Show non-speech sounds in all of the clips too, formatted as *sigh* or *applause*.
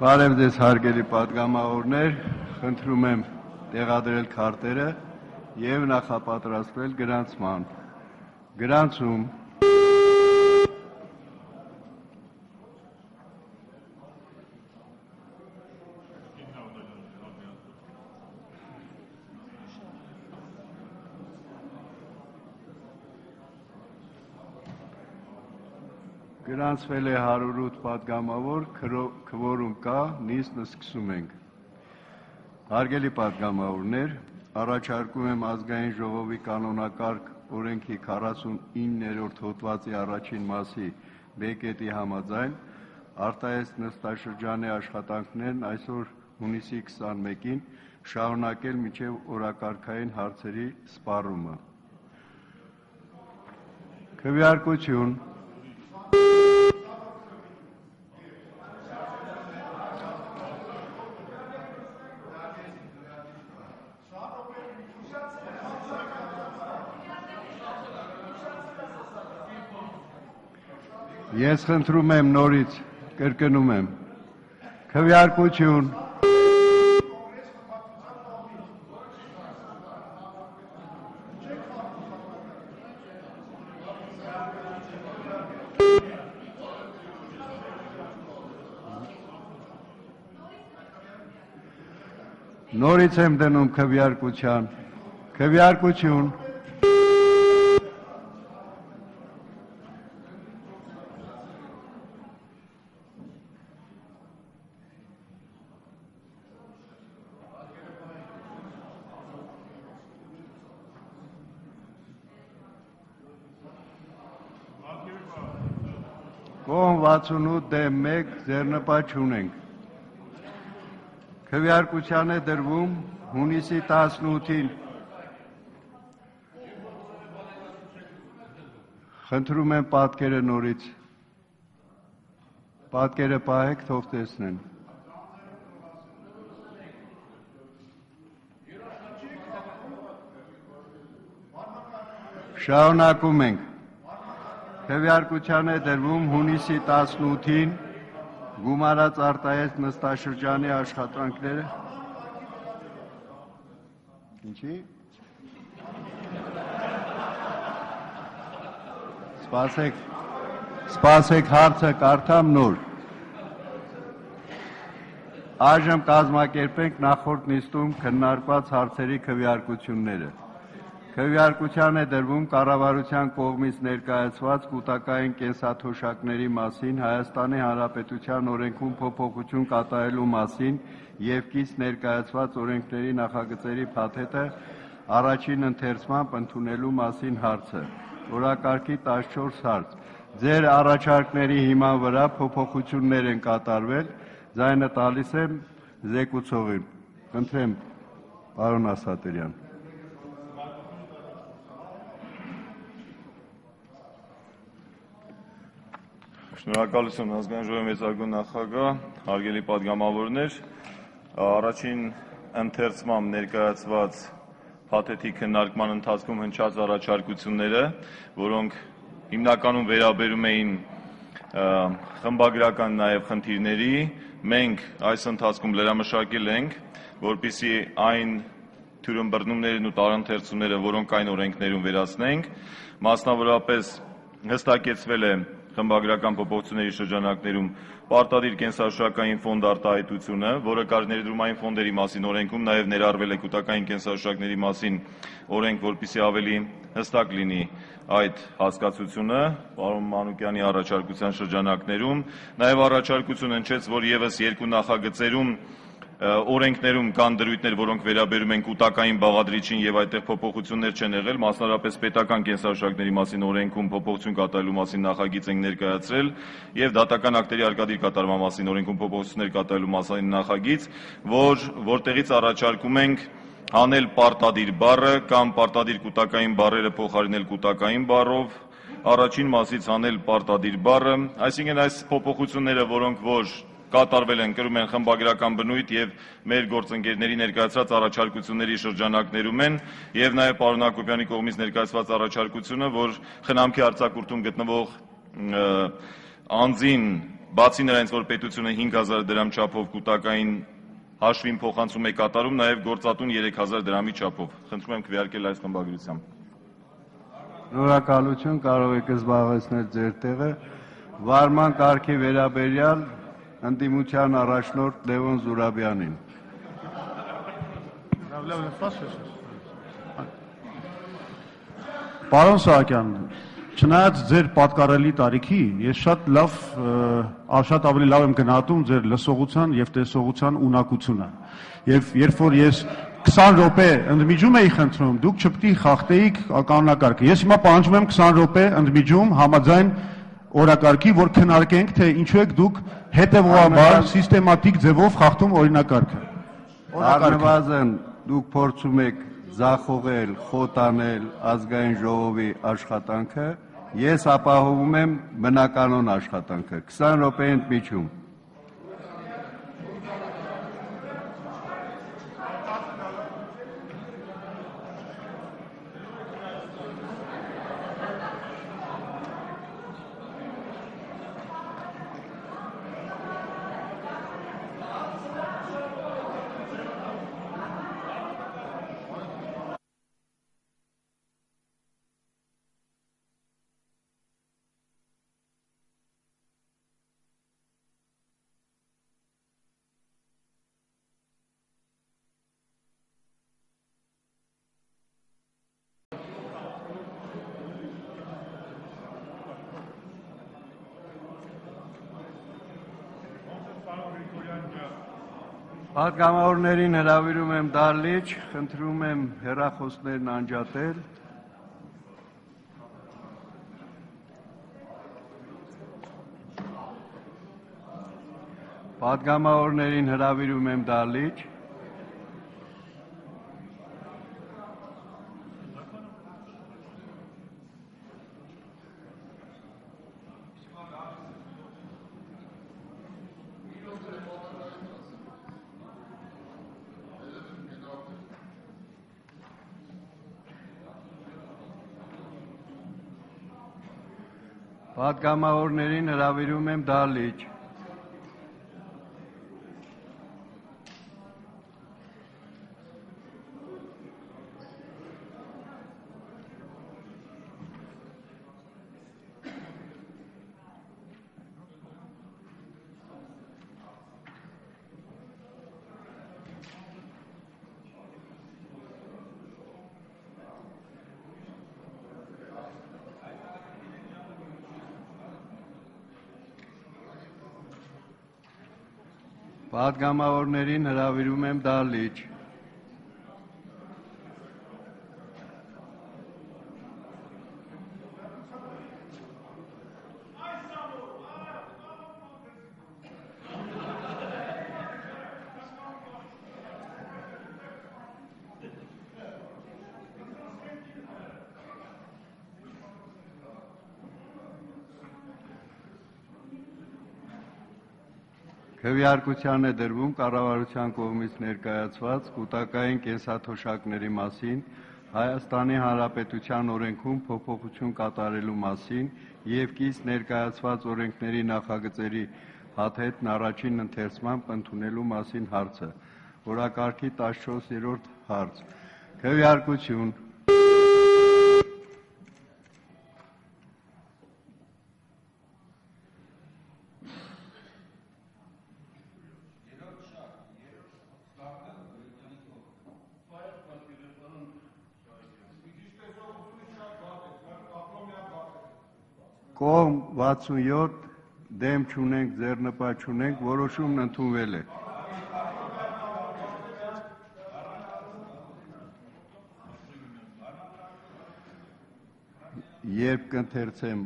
Բարև ձեզ հարգելի падգամավորներ, խնդրում եմ տեղադրել քարտերը եւ նախապատրաստվել գրանցման։ Գրանցում Գրանցվել է 108 պատգամավոր, քվորում կա, նիստն սկսում ենք։ Հարգելի պատգամավորներ, առաջարկում եմ ազգային ժողովի կանոնակարգ օրենքի 49-րդ հոդվածի առաջին մասի բեկետի համաձայն արտահես նստաշրջանի աշխատանքներն այսօր հունիսի 21-ին շարունակել միջև օրակարգային հարցերի սպառումը։ Քվեարկություն Ես խնդրում եմ նորից, կրկնում եմ, քվեարկություն։ Նորից եմ դնում քվեարկության։ Քվեարկություն։ Կողմ 68 դեմ 1 ձեռնպատ չունենք։ Քվեարկության է դրվում հունիսի 18-ին։ Խնդրում եմ պատկերը նորից։ Պատկերը պահեք, թող տեսնեն։ Շարունակում ենք։ Քվեարկության է դրվում հունիսի 18-ին գումարած արտահայտ նստաշրջանի աշխատանքները Ինչի՞։ Սպասեք, սպասեք հարցը կարդամ նոր։ Այժմ կազմակերպենք նախորդ նիստում քննարկված հարցերի քվեարկությունները։ Քվեարկության է դրվում կառավարության կողմից ներկայացված կൂട്ടակային կենսաթոշակների մասին Հայաստանի Հանրապետության օրենքում փոփոխություն կատարելու մասին եւ կից ներկայացված օրենքների նախագծերի փաթեթը առաջին ընթերցմամբ ընդունելու մասին հարցը։ Օրակարգի 14 հարց։ Ձեր առաջարկների հիման վրա փոփոխություններ են կատարվել, ձայնը տալիս եմ զեկուցողին։ Խնդրեմ, պարոն Ասատերյան։ Շնորհակալություն ազգային ժողովի մեծարգուն նախագահ, հարգելի падգամավորներ։ Առաջին ընթերցում ներկայացված փաթեթի քննարկման ընթացքում հնչած առաջարկությունները, որոնք հիմնականում վերաբերում էին խմբագրական նաև խնդիրների, մենք այս ընթացքում լրամշակել ենք, որպիսի այն թյուրըմբռնումներն ու տարանթերցումները, որոնք այն օրենքներում վերացնենք, մասնավորապես հստակեցվել է խմբագրական փոփոխությունների շրջանակներում պարտադիր կենսաշրջակային ֆոնդ արտահայտությունը, որը կար ներդրումային ֆոնդերի մասին օրենքում, նաև ներառվել է կൂട്ടակային կենսաշրջակների մասին օրենք, որպեսզի ավելի հստակ լինի այդ հասկացությունը պարոն Մանուկյանի առաջարկության շրջանակներում, նաև առաջարկություն հնչեց, որ եւս երկու նախագծերում օրենքներում կան դրույթներ, որոնք վերաբերում են կൂട്ടակային բաղադրիչին եւ այդտեղ փոփոխություններ չեն եղել, մասնարարպես պետական կենսարշակների մասին օրենքում փոփոխություն կատարելու մասին նախագիծ են ներկայացրել եւ դատական ակտերի արկադիր կատարման մասին օրենքում փոփոխություններ կատարելու մասին նախագիծ, որ որտեղից առաջարկում ենք հանել պարտադիր բառը կամ պարտադիր կൂട്ടակային բառերը փոխարինել կൂട്ടակային բառով, առաջին մասից հանել պարտադիր բառը, այսինքն այս փոփոխությունները, որոնք որ կատարվել են, կրում են խմբագրական բնույթ եւ մեր գործընկերների ներկայացրած առաջարկությունների շրջանակներում են եւ նաեւ պարոն Հակոբյանի կողմից ներկայացված առաջարկությունը, որ խնամքի արձակուրդում գտնվող անձին բացի նրանից, որ պետությունը 5000 դրամ չափով կൂട്ടակային հաշվին փոխանցում է կատարում, նաև գործատուն 3000 դրամի չափով։ Խնդրում եմ քվեարկել այս խմբագրությամբ։ Շնորհակալություն, կարող եք զբաղեցնել ձեր տեղը։ Վարման կարգի վերաբերյալ ընդդիմության առաջնորդ Լևոն Զուրաբյանին։ Պարոն Սահակյան, չնայած ձեր պատկառելի տարիքի, ես շատ լավ շատ ավելի լավ եմ գնահատում ձեր լսողության եւ տեսողության ունակությունը։ Եվ երբ որ ես 20 րոպե ընդմիջում էի խնդրում, դուք չպետք է խախտեիք կանոնակարգը։ Ես հիմա պահանջում եմ 20 րոպե ընդմիջում համաձայն օրակարգի, որ քննարկենք, թե ինչու եք դուք հետևողաբար սիստեմատիկ ձևով խախտում օրինակարգը։ Առնվազն դուք փորձում եք ձախողել, խոտանել ազգային ժողովի աշխատանքը, ես ապահովում եմ բնականոն աշխատանքը։ 20 րոպե ընդմիջում։ Պատգամավորներին հրավիրում եմ դալիճ, խնդրում եմ հերախոսներն անջատել։ Պատգամավորներին հրավիրում եմ դալիճ։ Պատգամավորներին հրավիրում եմ դալիճ։ Պատգամավորներին հրավիրում եմ դալիճ։ Քվեարկության է դրվում կառավարության կողմից ներկայացված կൂട്ടակային կենսաթոշակների մասին Հայաստանի Հանրապետության օրենքում փոփոխություն կատարելու մասին եւ կից ներկայացված օրենքների նախագծերի հաթեթն առաջին ընթերցմամբ ընդունելու մասին հարցը։ Օրակարգի 14-րդ հարց։ Քվեարկություն 67 դեմ չունենք, ձեռնպատ չունենք, որոշումն ընդունվել է։ Երբ կընթերցեմ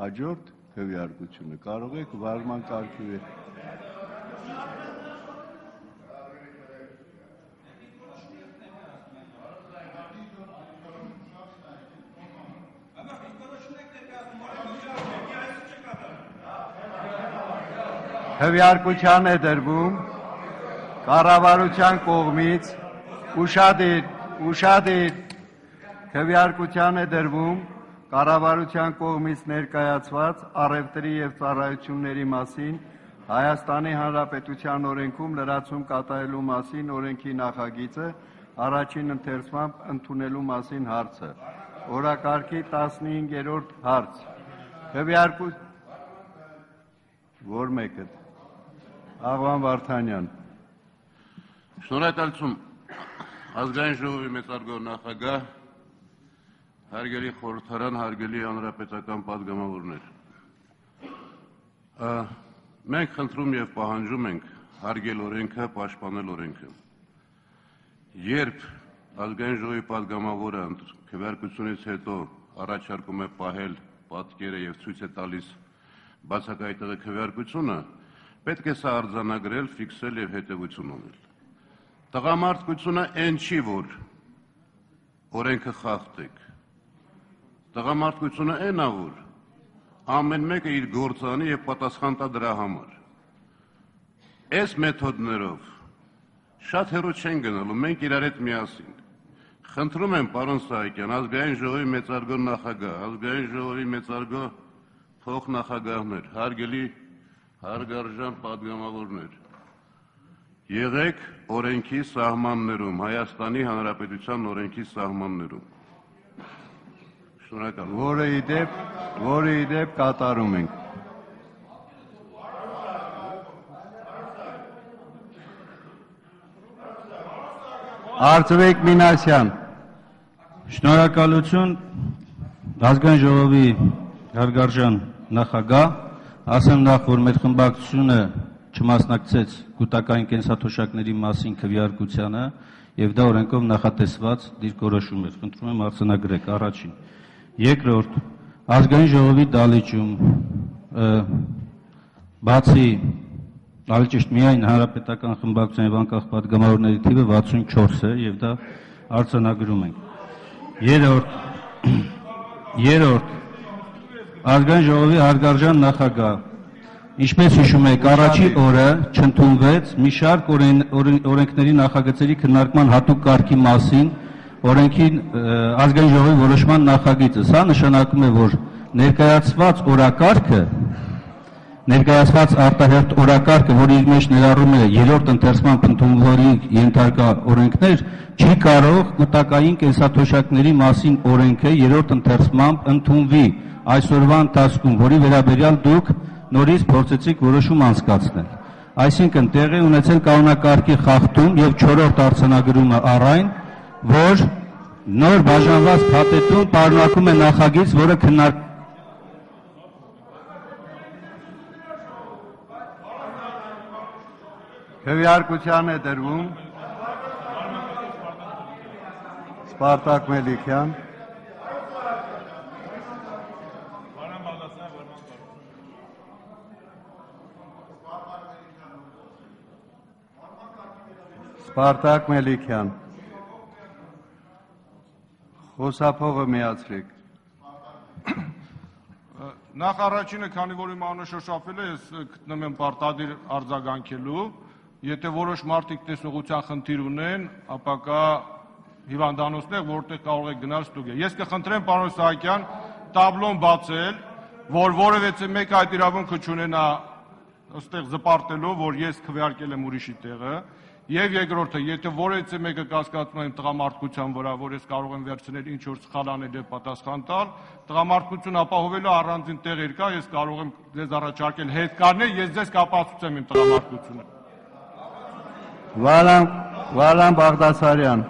հաջորդ քվեարկությունը, կարող եք վարման կարգի վեր քվեարկության է դրվում կառավարության կողմից ուշադիր ուշադիր քվեարկության է դրվում կառավարության կողմից ներկայացված առևտրի եւ ծառայությունների մասին Հայաստանի Հանրապետության օրենքում լրացում կատարելու մասին օրենքի նախագիծը առաջին ընթերցմամբ ընդունելու մասին հարցը։ Օրակարգի 15-րդ հարց։ Քվեարկու Որ մեկը։ Աղվան Վարդանյան։ Շնորհակալություն ազգային ժողովի մեծարգո նախագահ, հարգելի խորհրդարան, հարգելի հանրապետական падգամավորներ։ Մենք խնդրում եւ պահանջում ենք հարգել օրենքը, պաշտպանել օրենքը։ Երբ ազգային ժողովի падգամավորը քվեարկությունից հետո առաջարկում է պահել պատկերը եւ ցույց է տալիս բացակայտեղի քվեարկությունը, պետք է սա արձանագրել, ֆիքսել եւ հետեւություն ունել Տղամարդկությունը այն չի, որ օրենքը խախտեք։ Տղամարդկությունը այն է, որ ամեն մեկը իր գործանի եւ պատասխան տա դրա համար։ Այս մեթոդներով շատ հեռու չեն գնալու, մենք իրար հետ միասին։ Խնդրում եմ պարոն Սահակյան, ազգային ժողովի մեծարգո նախագահ, ազգային ժողովի մեծարգո փոխնախագահներ, հարգելի հարգարժան падգամավորներ, եղեք օրենքի սահմաններում, Հայաստանի Հանրապետության օրենքի սահմաններում։ Շնորհակալ։ Որը իդեպ, որը իդեպ կատարում ենք։ Արծվեկ Մինասյան։ Շնորհակալություն ազգային ժողովի հարգարժան նախագահ Ասեմ նախ, որ մեր խմբակցությունը չմասնակցեց գուտակային կենսաթոշակների մասին քվեարկությանը եւ դա օրենքով նախատեսված դիրքորոշում էր։ Խնդրում եմ արձանագրեք առաջին։ Երկրորդ, ազգային ժողովի դալիճում բացի այլ ճիշտ միայն հանրապետական խմբակցության եւ անկախ պատգամավորների թիվը 64 է եւ դա արձանագրում ենք։ Երրորդ, *clears throat* երրորդ Ազգային ժողովի հարգարժան նախագահ Ինչպես հիշում եք, առաջի օրը չընդունվեց մի շարք օրեն, օրեն, օրենքների նախագծերի քննարկման հատուկ կարգի մասին օրենքի ազգային ժողովի որոշման նախագիծը։ Սա նշանակում է, որ ներկայացված օրակարգը ներկայացված արտահերտ օրակարգը, որի մեջ ներառում է երրորդ ընթերցման ընդունվորի ենթարկա օրենքներ, չի կարող կൂട്ടակային կենսաթոշակների մասին օրենքը երրորդ ընթերցմամբ ընդունվի այսօրվա ընթացքում, որի վերաբերյալ դուք նորից փորձեցիք որոշում անցկացնել։ Այսինքն տեղի ունեցել կանոնակարգի խախտում եւ 4-րդ արձանագրումը առայն, որ նոր բաժանված փաթեթում պարունակում է նախագիծ, որը քննարկվում քվեարկության է դրվում Սպարտակ Մելիքյան, Սպարտակ Մելիքյան, Խոսափողը միացրեք։ Նախ առաջինը, քանի որ իմ անունը շոշափել է, ես գտնում եմ պարտադիր արձագանքելու։ Եթե որոշ մարդիկ տեսողության խնդիր ունեն, ապա կա հիվանդանոցներ, որտեղ կարող եք գնալ ստուգել։ Ես կխնդրեմ պարոն Սահակյան տաբլոն բացել, որ որևէ մեկ այդ իրավունքը չունենա ըստեղ զպարտելով, որ ես քվեարկել եմ ուրիշի տեղը, Եվ երկրորդը, եթե որևէ մեկը կասկածում եմ տղամարդկության վրա, որ ես կարող եմ վերցնել ինչ որ սխալ անել եւ պատասխան տալ, տղամարդկություն ապահովելու առանձին տեղեր կա, ես կարող եմ ձեզ առաջարկել հետ կանել, ես ձեզ կապացուցեմ իմ տղամարդկությունը։ Վալան Վալան Բաղդասարյան,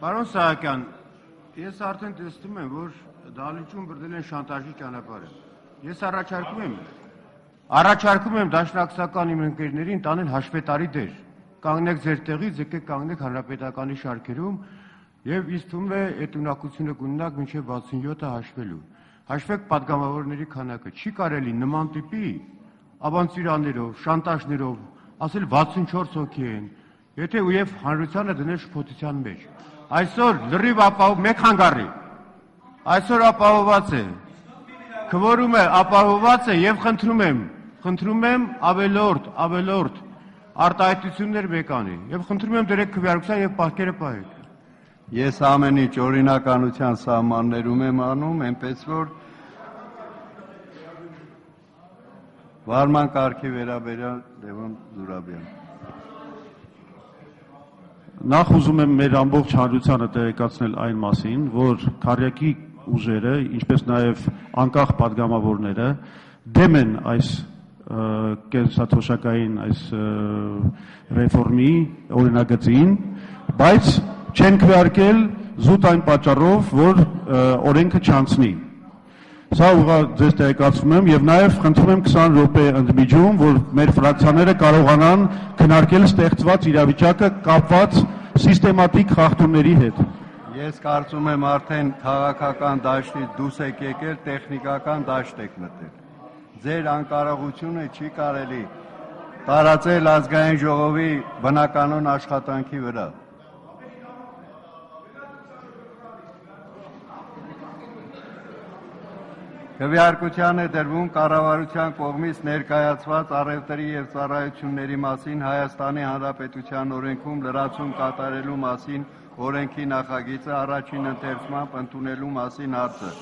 Պարոն Սահակյան, ես արդեն տեսնում եմ, որ դալիճում բռնել են շանտաժի ճանապարհը։ Ես առաջարկում եմ առաջարկում եմ դաշնակցական իմ ընկերներին տանել հաշվետարի դեր։ Կանգնեք ձեր տեղից, եկեք կանգնեք հանրապետականի շարքերում եւ ինձ թվում է այդ ունակությունը կունենաք մինչեւ 67-ը հաշվելու հաշվեք падգամավորների քանակը, չի կարելի նման տիպի ավանտյուրաներով, շանտաժներով ասել 64 հոգի են, եթե ուև հանրությանը դնել շփոթության մեջ։ Այսօր լրիվ ապահով մեկ հանգարի։ Այսօր ապահովված է։ Քվորումը ապահովված է եւ խնդրում եմ, խնդրում եմ ավելորդ, ավելորդ արտահայտություններ մեկանի եւ խնդրում եմ դրեք քվեարկության եւ պահքերը պահեք։ Ես ամեն ինչ օրինականության սահմաններում եմ անում, այնպես որ Վարման կարգի վերաբերյալ Լևոն Զուրաբյան։ Նախ ուզում եմ մեր ամբողջ հանրությանը տեղեկացնել այն մասին, որ քարյակի ուժերը, ինչպես նաև անկախ падգամավորները դեմ են այս կենսաթոշակային այս ռեֆորմի օրինագծին, բայց չեն քվեարկել զուտ այն պատճառով, որ օրենքը չանցնի։ Սա ուղղա ձեզ տեղեկացնում եմ եւ նաեւ խնդրում եմ 20 րոպե ընդմիջում, որ մեր ֆրակցիաները կարողանան քննարկել ստեղծված իրավիճակը կապված սիստեմատիկ խախտումների հետ։ Ես կարծում եմ արդեն քաղաքական դաշտից դուրս եք եկել, տեխնիկական դաշտ եք մտել։ Ձեր անկարողությունը չի կարելի տարածել ազգային ժողովի բնականոն աշխատանքի վրա։ Քվեարկության է դրվում կառավարության կողմից ներկայացված առևտրի եւ ծառայությունների մասին Հայաստանի Հանրապետության օրենքում լրացում կատարելու մասին օրենքի նախագիծը առաջին ընթերցմամբ ընդունելու մասին հարցը։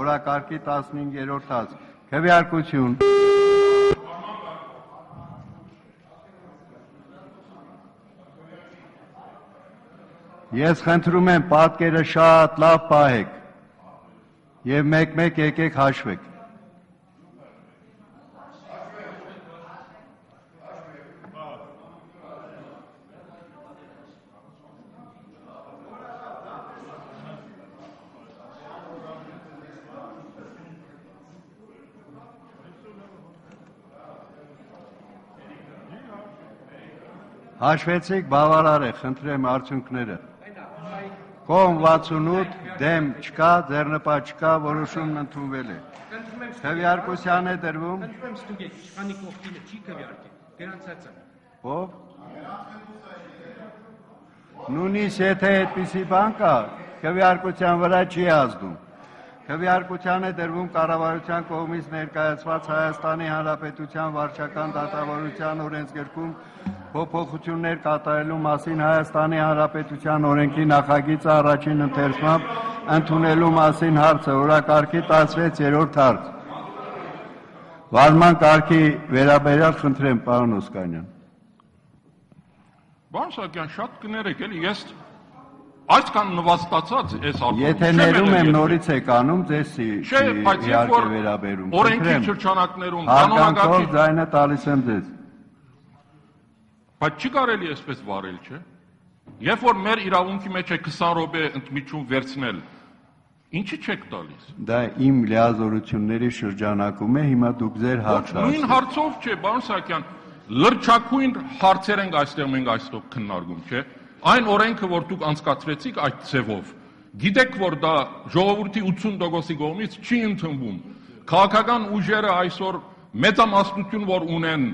Օրակարգի 15-րդ հարց։ Քվեարկություն Ես խնդրում եմ պատկերը շատ լավ պահեք եւ մեկ-մեկ եկեք հաշվեք։ Հաշվեցիք, բավարար է, խնդրեմ արդյունքները։ Կողմ 68, դեմ չկա, ձեռնպատ չկա, որոշումն ընդունվել է։ Քվեարկության է դրվում, Խնդրում եմ ստուգեք, իշխանի կողքինը չի քվեարկել։ Գրանցած է։ ով։ Նույնիսկ եթե այդպիսի բան կա, քվեարկության վրա չի ազդում։ Քվեարկության է դրվում կառավարության կողմից ներկայացված Հայաստանի Հանրապետության վարչական դատավարության օրենսգրքում փոփոխություններ կատարելու մասին Հայաստանի Հանրապետության օրենքի նախագիծը առաջին ընթերցմամբ ընդունելու մասին հարցը օրակարգի 16-րդ հարց։ Վարման կարգի վերաբերյալ խնդրեմ պարոն Օսկանյան։ Բան Սակյան շատ կներեք էլի ես այսքան նվաստացած այս արդյունքը Եթե ներում եմ նորից եք անում, ձեզ իհարկե վերաբերում։ օրենքի շրջանակներում կանոնագետի ձայնը տալիս եմ ձեզ։ բայց չի կարելի այսպես վարել, չէ։ Երբ որ մեր իրավունքի մեջ է 20 րոպե ընդմիջում վերցնել, ինչի չեք տալիս։ Դա իմ լիազորությունների շրջանակում է, հիմա դուք ձեր Ոչ հարցը նույն ասեք։ հարցով չէ, բան Սակյան, լրջակույն հարցեր ենք այստեղ մենք այստեղ քննարկում, չէ։ Այն օրենքը, որ դուք անցկացրեցիք այդ ձևով, գիտեք, որ դա ժողովրդի 80%-ի կողմից չի ընդունվում։ Քաղաքական ուժերը այսօր մեծամասնություն որ ունեն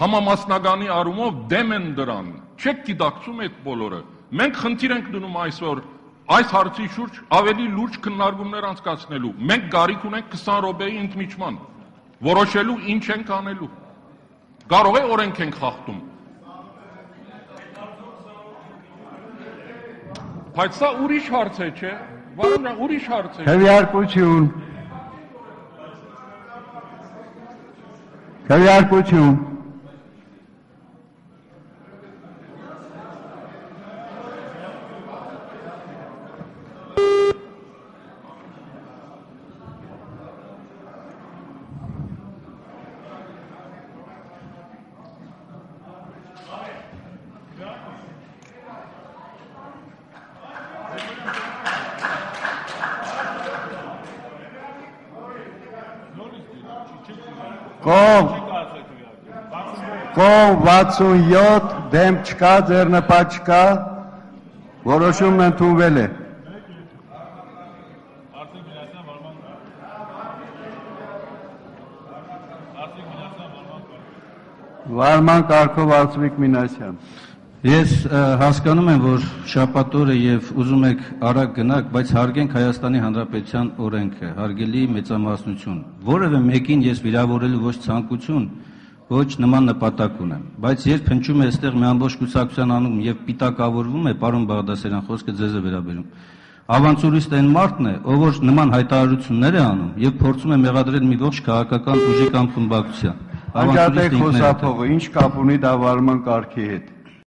համամասնագանի առումով դեմ են դրան։ Չեք գիտակցում այդ բոլորը։ Մենք խնդիր ենք դնում այսօր այս հարցի շուրջ ավելի լուրջ քննարկումներ անցկացնելու։ Մենք գարիք ունենք 20 րոպեի ընդմիջման, որոշելու ինչ ենք անելու։ Կարող է օրենք ենք խախտում։ Բայց սա ուրիշ հարց է, չէ՞։ Վարոն ջան, ուրիշ հարց է։ Քվեարկություն։ Քվեարկություն։ Կողմ Կողմ 67 դեմ չկա, ձեռնպատ չկա։ Որոշումն ընդունվել է։ Վարման կարգով Արծվիկ Մինասյան։ Ես հասկանում եմ, որ շապատորը եւ ուզում եք արագ գնաք, բայց հարգենք Հայաստանի Հանրապետության օրենքը, հարգելի մեծամասնություն։ Որևէ մեկին ես վիրավորելու ոչ ցանկություն, ոչ նման նպատակ ունեմ։ Բայց երբ հնչում է այստեղ մի ամբողջ կուսակցության անում եւ պիտակավորվում է, պարոն Բաղդասարյան, խոսքը ձեզ է վերաբերում։ Ավանցուրիստ այն մարդն է, ով որ նման հայտարարություններ է անում եւ փորձում է մեղադրել մի ողջ քաղաքական ուժի կամ խմբակցության։ է։ խոսափողը, ինչ կապ ունի դա վարման կարգի հետ։